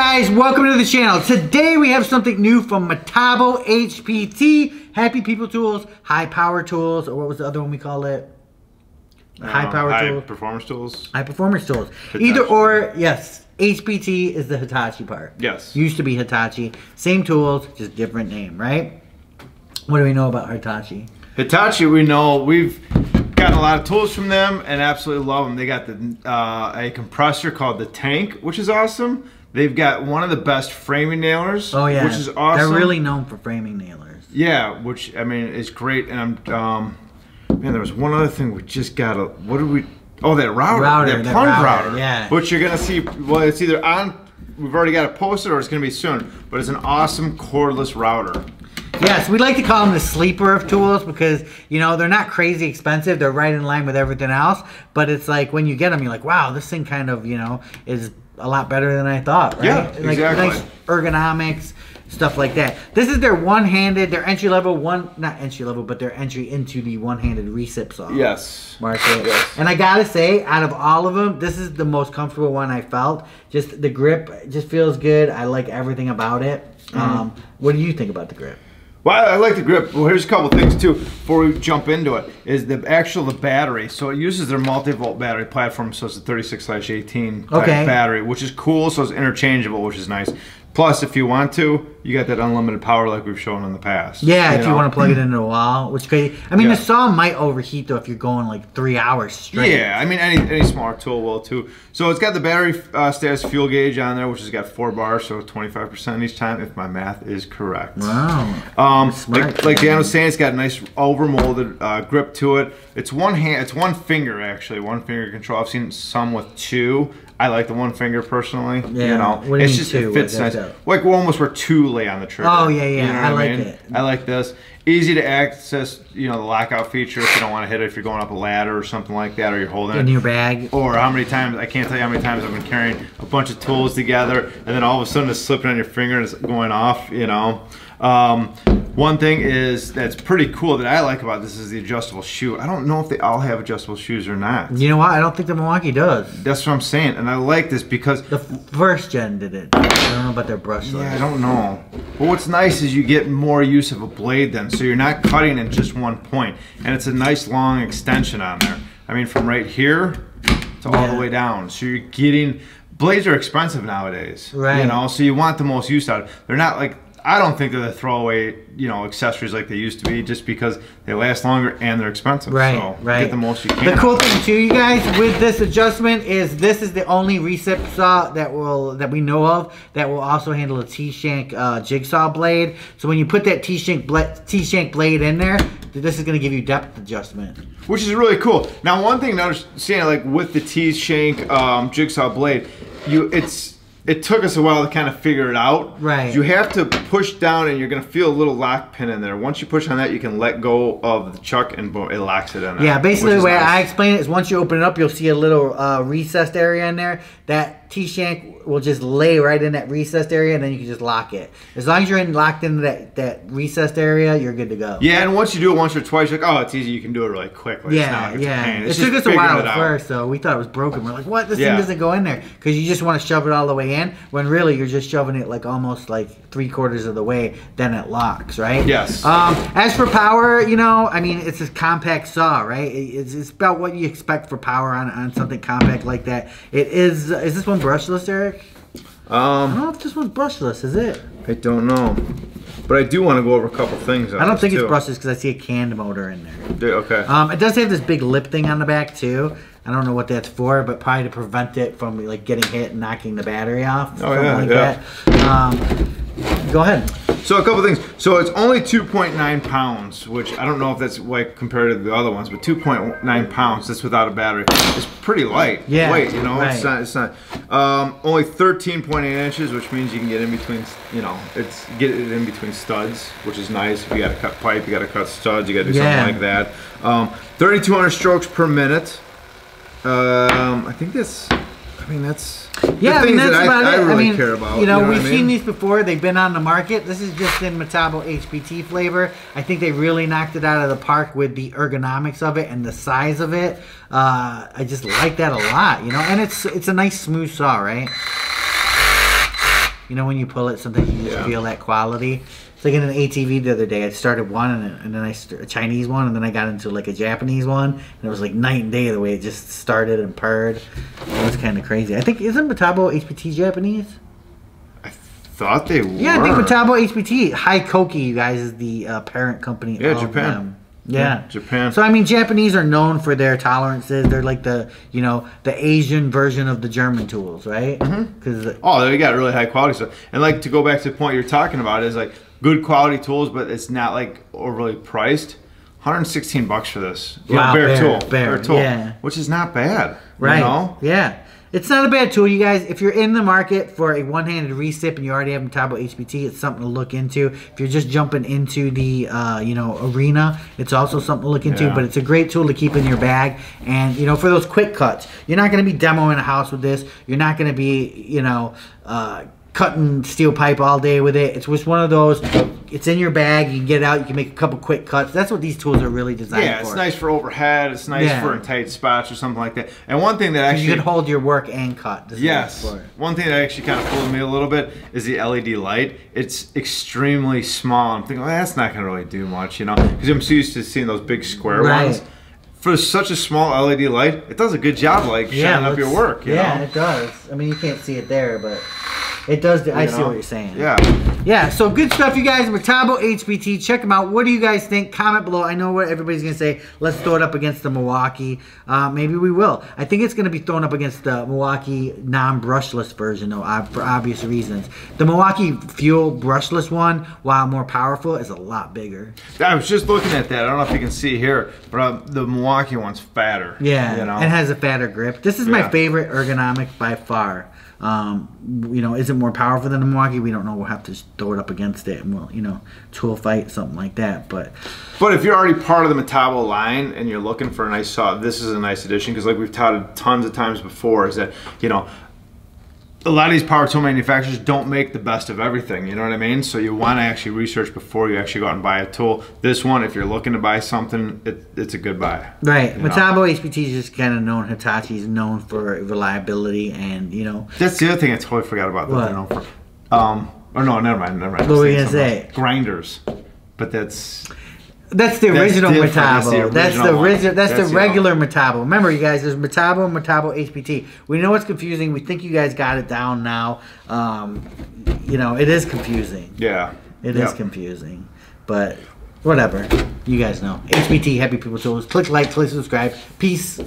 guys? Welcome to the channel. Today we have something new from Metabo HPT. Happy People Tools, High Power Tools, or what was the other one we call it? High Uh, Power high Tools. performance tools. High Performance Tools. Hitachi. Either or, yes. HPT is the Hitachi part. Yes. Used to be Hitachi. Same tools, just different name, right? What do we know about Hitachi? Hitachi, we know we've gotten a lot of tools from them and absolutely love them. They got the uh, a compressor called the Tank, which is awesome. They've got one of the best framing nailers, Oh yeah, which is awesome. They're really known for framing nailers. yeah, which I mean is great. And I'm um, man, there was one other thing we just got. A, what did we? Oh, that router, Router, that that plunge router, router, yeah. Which you're gonna see. Well, it's either on. We've already got it posted, or it's gonna be soon. But it's an awesome cordless router. Yes, we like to call them the sleeper of tools because you know they're not crazy expensive. They're right in line with everything else. But it's like when you get them, you're like, wow, this thing kind of you know is a lot better than I thought. Right? Yeah, like, exactly. Nice ergonomics, stuff like that. This is their one-handed, their entry level one, not entry level, but their entry into the one-handed recip saw. Yes. market. Yes. And I gotta say, out of all of them, this is the most comfortable one I felt. Just the grip just feels good. I like everything about it. Mm-hmm. Um, what do you think about the grip? Well, I like the grip. Well, here's a couple things too before we jump into it. Is the actual the battery? So it uses their multi-volt battery platform. So it's a 36 18 Okay. battery, which is cool. So it's interchangeable, which is nice. Plus, if you want to, you got that unlimited power like we've shown in the past. Yeah, if you want to plug it into a wall, which could, I mean, Yeah. the saw might overheat though if you're going like three hours straight. Yeah, I mean any any smaller tool will too. So it's got the battery uh, status fuel gauge on there, which has got four bars, so 25% each time, if my math is correct. Wow. Um, Smart. like, like Dan was saying, it's got a nice overmolded uh, grip to it. It's one hand, it's one finger actually, one finger control. I've seen some with two. I like the one finger personally. Yeah, You know, what do it's just two? it fits nice. Like almost where two lay on the trigger. Oh, yeah, yeah, You know I like mean? it. I like this. Easy to access. You know the lockout feature if you don't want to hit it if you're going up a ladder or something like that, or you're holding In it your bag. or how many times I can't tell you how many times I've been carrying a bunch of tools together and then all of a sudden it's slipping on your finger and it's going off, you know. Um, one thing is that's pretty cool that I like about this is the adjustable shoe. I don't know if they all have adjustable shoes or not. You know what? I don't think the Milwaukee does. That's what I'm saying, and I like this because The first gen did it. I don't know about their brushless. yeah, I don't know. But what's nice is you get more use of a blade then, so you're not cutting in just one point, and it's a nice long extension on there. I mean, from right here to all Yeah. the way down, so you're getting. Blades are expensive nowadays, Right. You know, so you want the most use out. of it. They're not like I don't think they're the throwaway, you know, accessories like they used to be, just because they last longer and they're expensive. Right, so right. Get the most you can. The cool thing too, you guys, with this adjustment is this is the only recip saw that will that we know of that will also handle a T-shank uh, jigsaw blade. So when you put that T-shank bla- T-shank blade in there, this is going to give you depth adjustment. which is really cool. Now, one thing to understand, like with the T shank um, jigsaw blade, you it's it took us a while to kind of figure it out. Right. You have to push down, and you're gonna feel a little lock pin in there. Once you push on that, you can let go of the chuck, and boom, it locks it in. there, Yeah, basically which the way nice. I explain it is once you open it up, you'll see a little uh, recessed area in there. That T-shank will just lay right in that recessed area, and then you can just lock it. As long as you're in locked into that that recessed area, you're good to go. Yeah, and once you do it once or twice, you're like, oh, it's easy. You can do it really quick. Like, it's not Yeah, it's yeah. pain. It It's took us a while at first, so we thought it was broken. We're like, "What? This Yeah. thing doesn't go in there?" Because you just want to shove it all the way in, when really you're just shoving it like almost like three quarters of the way. Then it locks, right? Yes. Um, as for power, you know, I mean, it's a compact saw, right? It's, it's about what you expect for power on on something compact like that. It is. Is this one brushless, Eric? I Um, don't know if this one's brushless. Is it? I don't know, but I do want to go over a couple things. I don't think it's too. brushless because I see a canned motor in there. Yeah, Okay. Um, it does have this big lip thing on the back too. I don't know what that's for, but probably to prevent it from like getting hit and knocking the battery off. Oh, something yeah, like yeah. that. Um, go ahead. So a couple things. So it's only 2.9 pounds, which I don't know if that's like compared to the other ones, but 2.9 pounds. That's without a battery. It's pretty light. Yeah, Weight, you know. right. It's not. It's not. Um, only 13.8 inches, which means you can get in between. You know, it's get it in between studs, which is nice. If you got to cut pipe, you got to cut studs. You got to do Yeah. something like that. Um, 3,200 strokes per minute. Um, I think that's. I mean, that's. the Yeah, I mean that's that about I, it. I really mean, care about. You know, what we've I mean? seen these before. They've been on the market. This is just in Metabo HPT flavor. I think they really knocked it out of the park with the ergonomics of it and the size of it. Uh, I just like that a lot. You know, and it's it's a nice smooth saw, right? You know, when you pull it, sometimes you just Yeah. feel that quality. Like in an ATV the other day. I started one and, then- and then I st- a Chinese one, and then I got into like a Japanese one, and it was like night and day the way it just started and purred. It was kind of crazy. I think isn't Metabo HPT Japanese? I thought they were. Yeah, I think Metabo HPT HiKOKI, you guys, is the uh, parent company. Yeah, of Japan. them. Yeah. Japan. So I mean, Japanese are known for their tolerances. They're like the you know the Asian version of the German tools, right? Because Oh, they got really high quality stuff. And like to go back to the point you're talking about is like good quality tools, but it's not like overly priced. 116 bucks for this. Wow, bare, tool. bare, tool. yeah. Which is not bad. right, You know? yeah, it's not a bad tool, you guys. If you're in the market for a one-handed recip and you already have a Metabo HPT, it's something to look into. If you're just jumping into the uh, you know arena, it's also something to look into. Yeah. But it's a great tool to keep in your bag, and you know for those quick cuts, you're not going to be demoing a house with this. You're not going to be you know. Uh, cutting steel pipe all day with it it's just one of those it's in your bag you can get it out you can make a couple quick cuts that's what these tools are really designed Yeah, for it's nice for overhead. It's nice Yeah. for in tight spots or something like that. And one thing that actually you can hold your work and cut This Yes. One thing that actually kind of fooled me a little bit is the LED light. It's extremely small. I'm thinking, well, that's not going to really do much, you know, because I'm so used to seeing those big square Right. ones. For such a small LED light, it does a good job, like shining up your work. You yeah, know? it does. I mean, you can't see it there, but it does. Do, I You see what you're saying. Yeah. Yeah, so good stuff, you guys. Metabo HPT, check them out. What do you guys think? Comment below. I know what everybody's gonna say. Let's throw it up against the Milwaukee. Uh, maybe we will. I think it's gonna be thrown up against the Milwaukee non-brushless version, though, for obvious reasons. The Milwaukee Fuel brushless one, while more powerful, is a lot bigger. I was just looking at that. I don't know if you can see here, but uh, the Milwaukee one's fatter. Yeah, You know? and has a fatter grip. This is my favorite ergonomic by far. Um, you know, is it more powerful than the Milwaukee? We don't know. We'll have to throw it up against it, and we'll, you know, tool fight something like that. But But if you're already part of the Metabo line and you're looking for a nice saw, this is a nice addition because, like we've touted tons of times before, is that you know a lot of these power tool manufacturers don't make the best of everything. You know what I mean? So you want to actually research before you actually go out and buy a tool. This one, if you're looking to buy something, it, it's a good buy. right, Metabo HPT is just kind of known. Hitachi is known for reliability, and you know, That's the other thing I totally forgot about. That they're known for. Um, or no, never mind, never mind. What were you gonna say? else. Grinders, but that's that's the original. That's the Metabo. That's the original. That's, the regular Metabo. Remember, you guys, there's Metabo and Metabo HPT. We know it's confusing. We think you guys got it down now. Um, you know, it is confusing. yeah. It is Yeah. confusing, but whatever. You guys know. HPT, Happy People Tools. Click like, click subscribe. Peace.